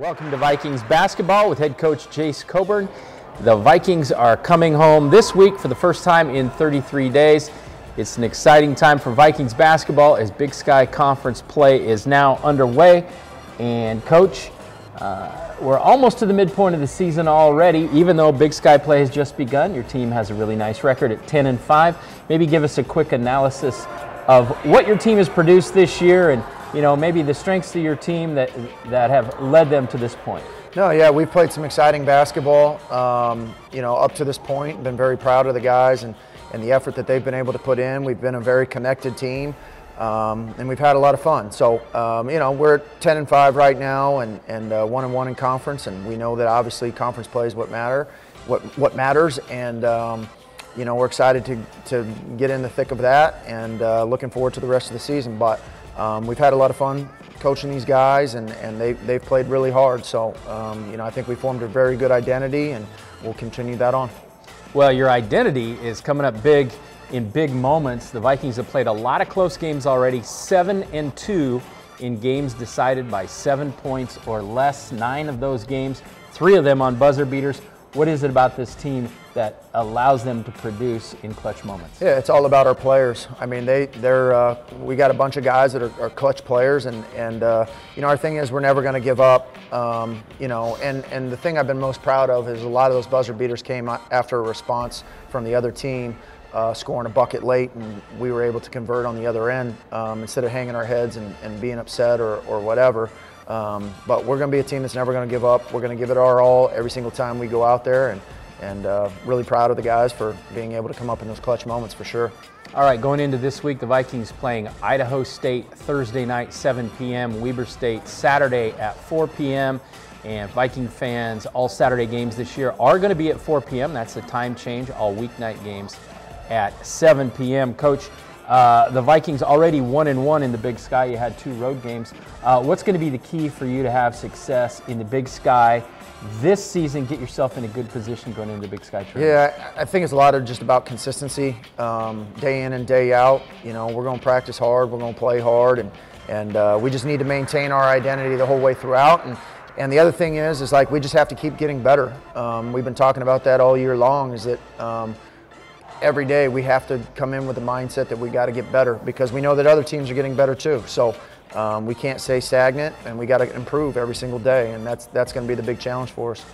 Welcome to Vikings basketball with head coach Jase Coburn. The Vikings are coming home this week for the first time in 33 days. It's an exciting time for Vikings basketball as Big Sky Conference play is now underway. And, coach, uh, we're almost to the midpoint of the season already. Even though Big Sky play has just begun, your team has a really nice record at 10 and 5. Maybe give us a quick analysis of what your team has produced this year and you know, maybe the strengths of your team that, that have led them to this point? No, yeah, we've played some exciting basketball, um, you know, up to this point. Been very proud of the guys and, and the effort that they've been able to put in. We've been a very connected team, um, and we've had a lot of fun. So, um, you know, we're 10 and 5 right now and, and uh, 1 and 1 in conference, and we know that obviously conference play is what matter, what, what matters, and, um, you know, we're excited to, to get in the thick of that and uh, looking forward to the rest of the season. But um, we've had a lot of fun coaching these guys, and, and they, they've played really hard. So, um, you know, I think we formed a very good identity, and we'll continue that on. Well, your identity is coming up big in big moments. The Vikings have played a lot of close games already, seven and two in games decided by seven points or less. Nine of those games, three of them on buzzer beaters. What is it about this team that allows them to produce in clutch moments? Yeah, it's all about our players. I mean, they they're uh, we got a bunch of guys that are, are clutch players, and and uh, you know our thing is we're never going to give up. Um, you know, and and the thing I've been most proud of is a lot of those buzzer beaters came after a response from the other team. Uh, scoring a bucket late, and we were able to convert on the other end um, instead of hanging our heads and, and being upset or, or whatever. Um, but we're going to be a team that's never going to give up. We're going to give it our all every single time we go out there, and and uh, really proud of the guys for being able to come up in those clutch moments for sure. All right, going into this week, the Vikings playing Idaho State Thursday night, 7 p.m., Weber State Saturday at 4 p.m. And Viking fans, all Saturday games this year are going to be at 4 p.m. That's the time change. All weeknight games at 7 p.m. Coach, uh, the Vikings already one and one in the Big Sky. You had two road games. Uh, what's going to be the key for you to have success in the Big Sky this season? Get yourself in a good position going into the Big Sky tournament. Yeah, I think it's a lot of just about consistency, um, day in and day out. You know, we're going to practice hard. We're going to play hard, and and uh, we just need to maintain our identity the whole way throughout. And and the other thing is, is like we just have to keep getting better. Um, we've been talking about that all year long. Is that um, every day we have to come in with the mindset that we got to get better because we know that other teams are getting better too. So um, we can't stay stagnant, and we got to improve every single day, and that's that's going to be the big challenge for us.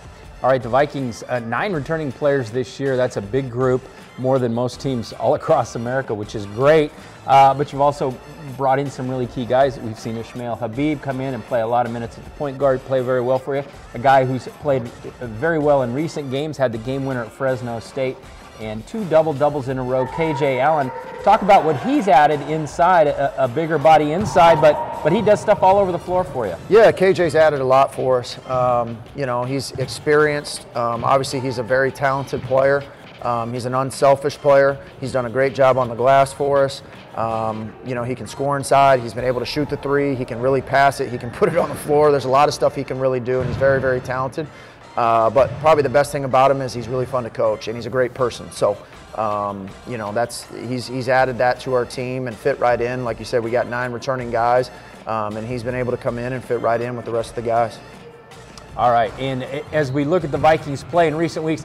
All right, the Vikings, uh, nine returning players this year. That's a big group, more than most teams all across America, which is great. Uh, but you've also brought in some really key guys. We've seen Ishmael Habib come in and play a lot of minutes at the point guard, play very well for you. A guy who's played very well in recent games, had the game winner at Fresno State and two double doubles in a row. KJ Allen, talk about what he's added inside, a, a, bigger body inside, but but he does stuff all over the floor for you. Yeah, KJ's added a lot for us. Um, you know, he's experienced. Um, obviously, he's a very talented player. Um, he's an unselfish player. He's done a great job on the glass for us. Um, you know, he can score inside. He's been able to shoot the three. He can really pass it. He can put it on the floor. There's a lot of stuff he can really do, and he's very, very talented. Uh, but probably the best thing about him is he's really fun to coach and he's a great person. So, um, you know, that's he's he's added that to our team and fit right in. Like you said, we got nine returning guys, um, and he's been able to come in and fit right in with the rest of the guys. All right, and as we look at the Vikings play in recent weeks,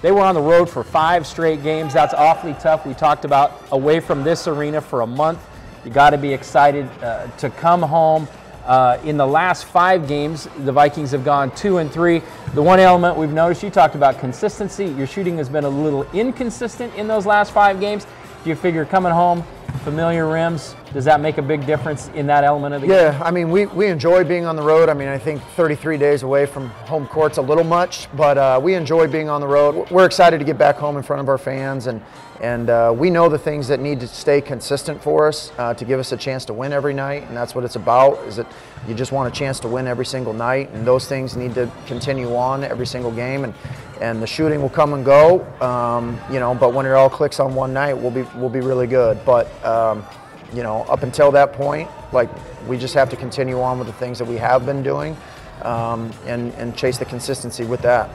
they were on the road for five straight games. That's awfully tough. We talked about away from this arena for a month. You got to be excited uh, to come home uh, in the last five games, the Vikings have gone two and three. The one element we've noticed, you talked about consistency. Your shooting has been a little inconsistent in those last five games. Do you figure coming home, familiar rims, does that make a big difference in that element of the yeah, game? Yeah, I mean, we, we enjoy being on the road. I mean, I think 33 days away from home court's a little much, but uh, we enjoy being on the road. We're excited to get back home in front of our fans, and, and uh, we know the things that need to stay consistent for us uh, to give us a chance to win every night, and that's what it's about, is that you just want a chance to win every single night, and those things need to continue on every single game, and, and the shooting will come and go, um, you know, but when it all clicks on one night, we'll be, we'll be really good. But, um, you know, up until that point, like we just have to continue on with the things that we have been doing um, and, and chase the consistency with that.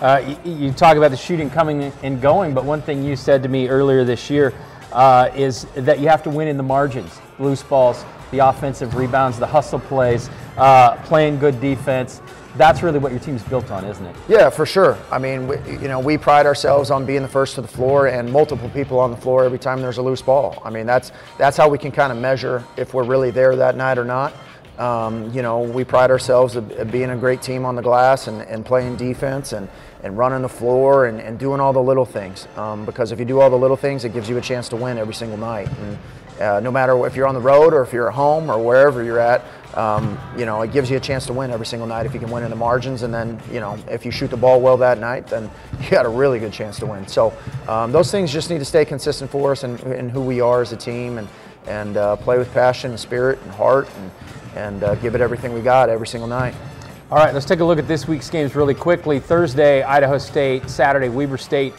Uh, you, talk about the shooting coming and going, but one thing you said to me earlier this year uh, is that you have to win in the margins, loose balls, the offensive rebounds, the hustle plays. uh, playing good defense. That's really what your team's built on, isn't it? Yeah, for sure. I mean, we, you know, we pride ourselves on being the first to the floor and multiple people on the floor every time there's a loose ball. I mean, that's that's how we can kind of measure if we're really there that night or not. Um, you know, we pride ourselves of being a great team on the glass and, and playing defense and, and running the floor and, and doing all the little things. Um, because if you do all the little things, it gives you a chance to win every single night. And uh, no matter if you're on the road or if you're at home or wherever you're at, um, you know, it gives you a chance to win every single night if you can win in the margins. And then, you know, if you shoot the ball well that night, then you got a really good chance to win. So um, those things just need to stay consistent for us and, and who we are as a team and, and uh, play with passion and spirit and heart and, and uh, give it everything we got every single night. All right, let's take a look at this week's games really quickly. Thursday, Idaho State. Saturday, Weber State.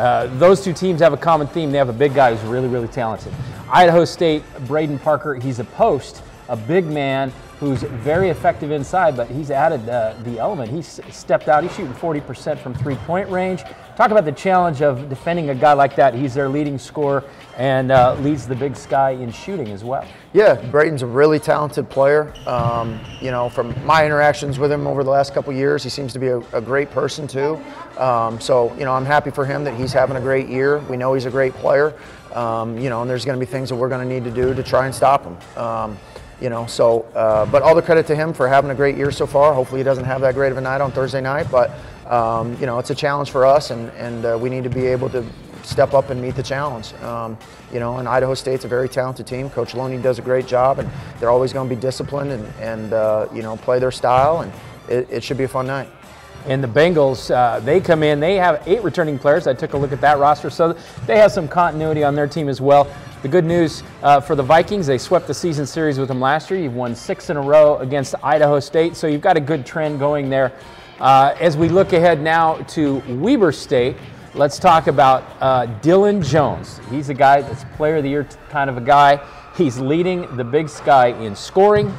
Uh, those two teams have a common theme. They have a big guy who's really, really talented. Idaho State, Braden Parker, he's a post, a big man who's very effective inside, but he's added uh, the element. He's stepped out. He's shooting 40% from three point range. Talk about the challenge of defending a guy like that. He's their leading scorer and uh, leads the Big Sky in shooting as well. Yeah, Brayton's a really talented player. Um, you know, from my interactions with him over the last couple years, he seems to be a, a great person too. Um, so, you know, I'm happy for him that he's having a great year. We know he's a great player. Um, you know, and there's going to be things that we're going to need to do to try and stop him. You know, so, uh, but all the credit to him for having a great year so far. Hopefully he doesn't have that great of a night on Thursday night, but, um, you know, it's a challenge for us and, and uh, we need to be able to step up and meet the challenge. Um, you know, and Idaho State's a very talented team. Coach Looney does a great job and they're always going to be disciplined and, and uh, you know, play their style and it, it should be a fun night. And the Bengals, uh, they come in, they have eight returning players. I took a look at that roster, so they have some continuity on their team as well. The good news uh, for the Vikings, they swept the season series with them last year. You've won six in a row against Idaho State, so you've got a good trend going there. Uh, as we look ahead now to Weber State, let's talk about uh, Dylan Jones. He's a guy that's player of the year kind of a guy. He's leading the Big Sky in scoring,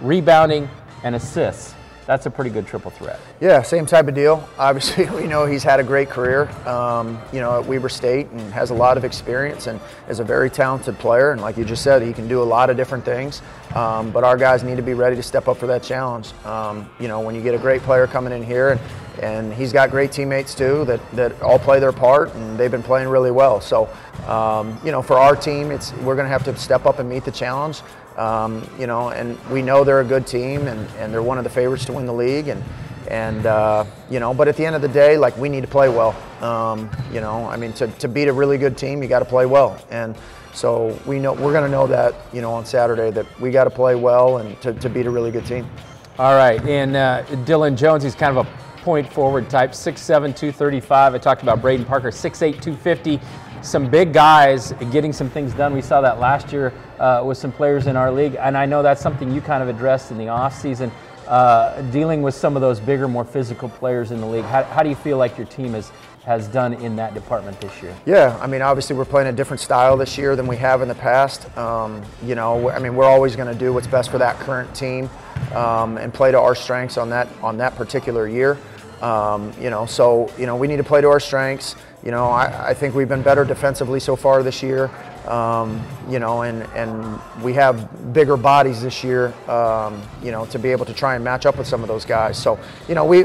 rebounding, and assists that's a pretty good triple threat. Yeah, same type of deal. Obviously, we know he's had a great career, um, you know, at Weber State and has a lot of experience and is a very talented player. And like you just said, he can do a lot of different things. Um, but our guys need to be ready to step up for that challenge. Um, you know, when you get a great player coming in here and and he's got great teammates too that, that all play their part and they've been playing really well. So, um, you know, for our team, it's we're going to have to step up and meet the challenge. Um, you know, and we know they're a good team and, and they're one of the favorites to win the league. And, and uh, you know, but at the end of the day, like we need to play well. Um, you know, I mean, to, to beat a really good team, you got to play well. And so we know we're going to know that, you know, on Saturday that we got to play well and to, to beat a really good team. All right, and uh, Dylan Jones, he's kind of a point forward type, 6'7", 235. I talked about Braden Parker, 6'8", 250 some big guys getting some things done. We saw that last year uh, with some players in our league, and I know that's something you kind of addressed in the offseason, uh, dealing with some of those bigger, more physical players in the league. How, how do you feel like your team has, has done in that department this year? Yeah, I mean, obviously we're playing a different style this year than we have in the past. Um, you know, I mean, we're always going to do what's best for that current team um, and play to our strengths on that on that particular year. Um, you know, so you know we need to play to our strengths. You know, I, I think we've been better defensively so far this year. Um, you know, and and we have bigger bodies this year. Um, you know, to be able to try and match up with some of those guys. So you know, we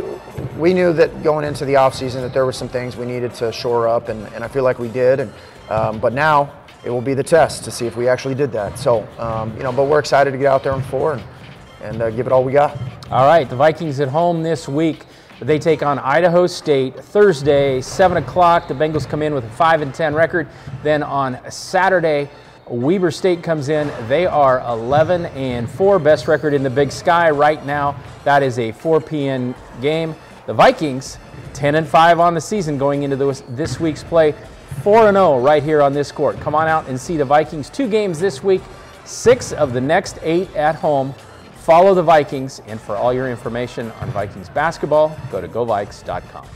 we knew that going into the offseason that there were some things we needed to shore up, and, and I feel like we did. And um, but now it will be the test to see if we actually did that. So um, you know, but we're excited to get out there on four and and uh, give it all we got. All right, the Vikings at home this week. They take on Idaho State Thursday, 7 o'clock. The Bengals come in with a 5 and 10 record. Then on Saturday, Weber State comes in. They are 11 and 4, best record in the Big Sky right now. That is a 4 p.m. game. The Vikings, 10 and 5 on the season going into this, week's play. 4 and 0 right here on this court. Come on out and see the Vikings. Two games this week, six of the next eight at home. Follow the Vikings, and for all your information on Vikings basketball, go to govikes.com.